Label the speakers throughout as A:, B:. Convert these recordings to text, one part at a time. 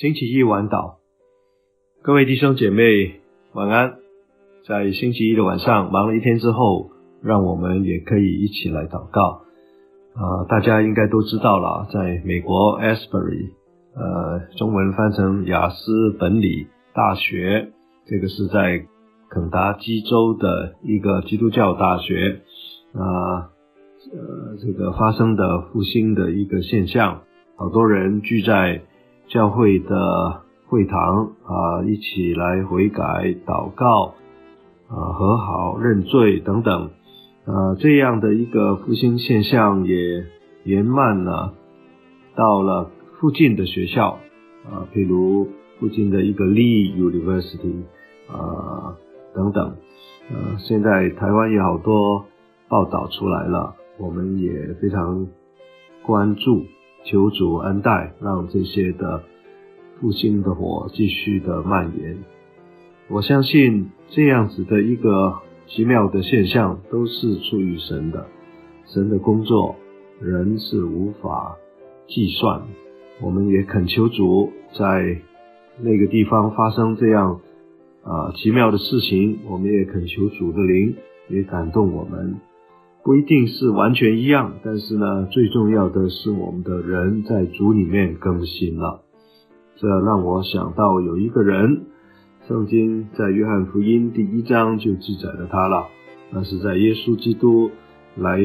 A: 星期一晚祷，各位弟兄姐妹晚安。在星期一的晚上，忙了一天之后，让我们也可以一起来祷告。啊，大家应该都知道了，在美国 Asbury，呃，中文翻成雅斯本里大学，这个是在肯达基州的一个基督教大学啊，呃，这个发生的复兴的一个现象，好多人聚在教会的会堂啊，一起来悔改、祷告啊、和好、认罪等等。啊，这样的一个复兴现象也延漫了，到了附近的学校啊，譬如附近的一个 Lee University 啊等等。呃，现在台湾有好多报道出来了，我们也非常关注，求主恩待，让这些的复兴的火继续的蔓延。我相信这样子的一个。奇妙的现象都是出于神的，神的工作人是无法计算。我们也恳求主在那个地方发生这样啊奇妙的事情，我们也恳求主的灵也感动我们。不一定是完全一样，但是呢，最重要的是我们的人在主里面更新了。这让我想到有一个人。圣经在约翰福音第一章就记载了他了，那是在耶稣基督来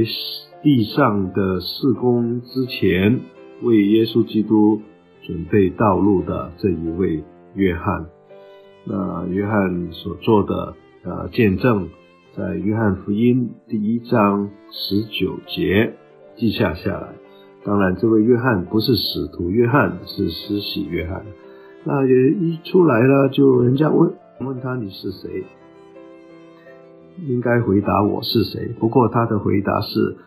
A: 地上的事工之前，为耶稣基督准备道路的这一位约翰。那约翰所做的呃见证，在约翰福音第一章十九节记下下来。当然，这位约翰不是使徒约翰，是施洗约翰。那也一出来了，就人家问问他你是谁，应该回答我是谁。不过他的回答是，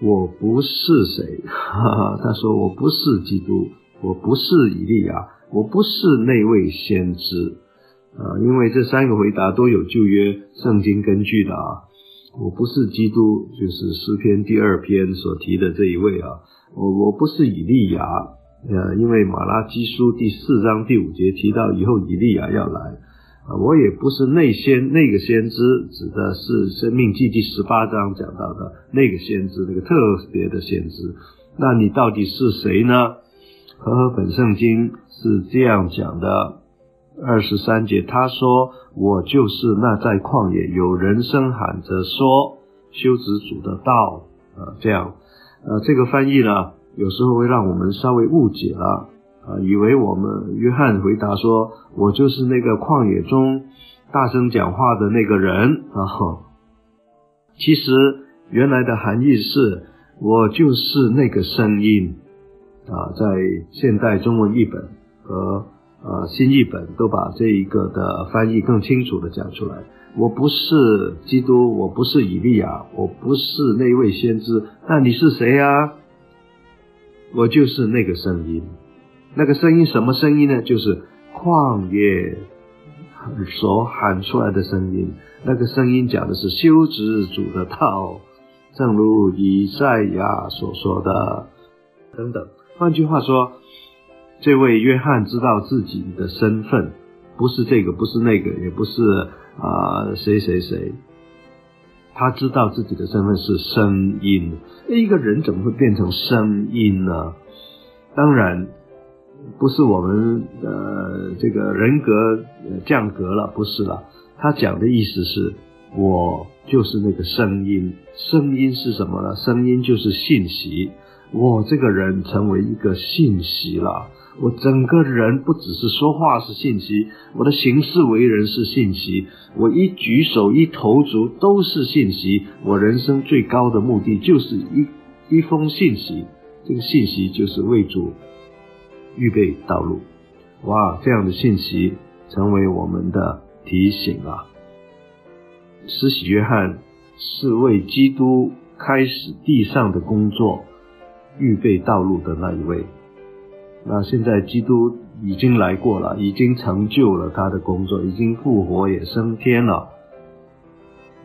A: 我不是谁。哈哈，他说我不是基督，我不是以利亚，我不是那位先知。啊，因为这三个回答都有旧约圣经根据的啊。我不是基督，就是诗篇第二篇所提的这一位啊。我我不是以利亚。呃，因为马拉基书第四章第五节提到以后以利亚要来，啊，我也不是内先那个先知，指的是生命记第十八章讲到的那个先知，那个特别的先知。那你到底是谁呢？和合本圣经是这样讲的，二十三节他说：“我就是那在旷野有人声喊着说修子主的道。”啊，这样，呃，这个翻译呢？有时候会让我们稍微误解了啊，以为我们约翰回答说：“我就是那个旷野中大声讲话的那个人啊。”其实原来的含义是：“我就是那个声音啊。”在现代中文译本和呃新译本都把这一个的翻译更清楚的讲出来。我不是基督，我不是以利亚，我不是那位先知，那你是谁呀？我就是那个声音，那个声音什么声音呢？就是旷野所喊出来的声音。那个声音讲的是修止主的道，正如以赛亚所说的等等。换句话说，这位约翰知道自己的身份，不是这个，不是那个，也不是啊谁谁谁。他知道自己的身份是声音，一个人怎么会变成声音呢？当然不是我们呃这个人格降格了，不是了。他讲的意思是，我就是那个声音，声音是什么呢？声音就是信息，我这个人成为一个信息了。我整个人不只是说话是信息，我的行事为人是信息，我一举手一投足都是信息。我人生最高的目的就是一一封信息，这个信息就是为主预备道路。哇，这样的信息成为我们的提醒啊！施洗约翰是为基督开始地上的工作预备道路的那一位。那现在基督已经来过了，已经成就了他的工作，已经复活也升天了。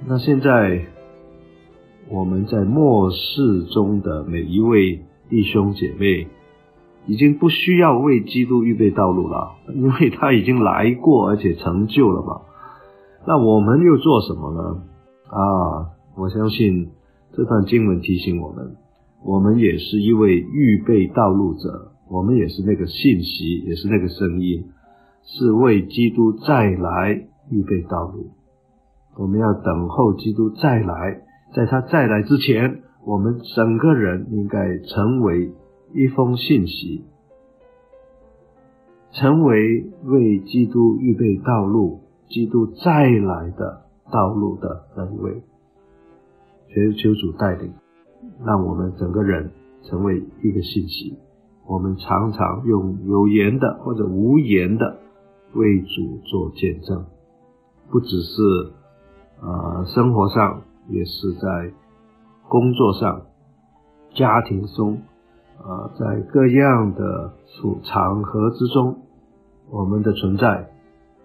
A: 那现在我们在末世中的每一位弟兄姐妹，已经不需要为基督预备道路了，因为他已经来过，而且成就了嘛。那我们又做什么呢？啊，我相信这段经文提醒我们，我们也是一位预备道路者，我们也是那个信息，也是那个声音，是为基督再来预备道路。我们要等候基督再来，在他再来之前，我们整个人应该成为。一封信息，成为为基督预备道路、基督再来的道路的那一位，求求主带领，让我们整个人成为一个信息。我们常常用有言的或者无言的为主做见证，不只是呃生活上，也是在工作上、家庭中。啊，在各样的处场合之中，我们的存在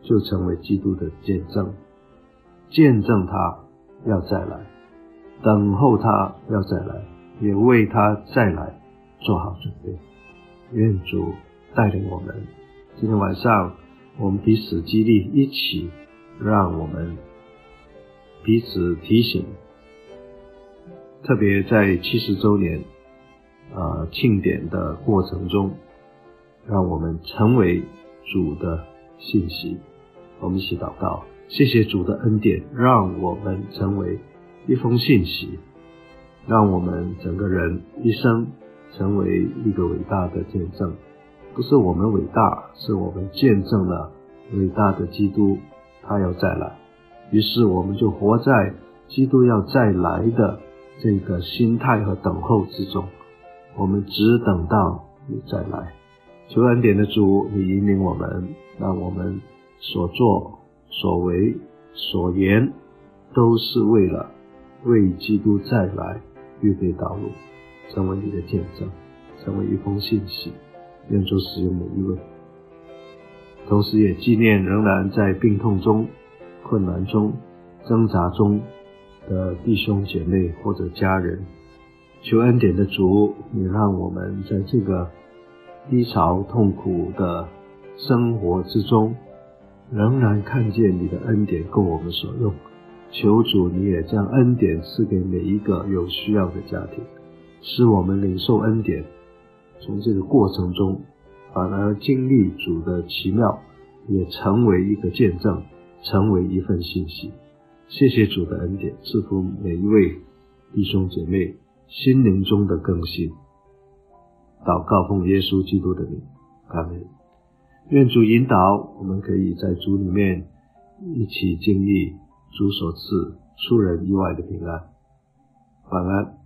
A: 就成为基督的见证，见证他要再来，等候他要再来，也为他再来做好准备。愿主带领我们，今天晚上我们彼此激励，一起让我们彼此提醒，特别在七十周年。呃，庆典的过程中，让我们成为主的信息。我们一起祷告，谢谢主的恩典，让我们成为一封信息，让我们整个人一生成为一个伟大的见证。不是我们伟大，是我们见证了伟大的基督，他要再来。于是我们就活在基督要再来的这个心态和等候之中。我们只等到你再来，求恩典的主，你引领我们，让我们所作所为所言，都是为了为基督再来预备道路，成为你的见证，成为一封信息，愿主使用每一位。同时也纪念仍然在病痛中、困难中、挣扎中的弟兄姐妹或者家人。求恩典的主，你让我们在这个低潮、痛苦的生活之中，仍然看见你的恩典够我们所用。求主，你也将恩典赐给每一个有需要的家庭，使我们领受恩典，从这个过程中反而经历主的奇妙，也成为一个见证，成为一份信息。谢谢主的恩典，赐福每一位弟兄姐妹。心灵中的更新，祷告奉耶稣基督的名，阿门。愿主引导，我们可以在主里面一起经历主所赐出人意外的平安。晚安。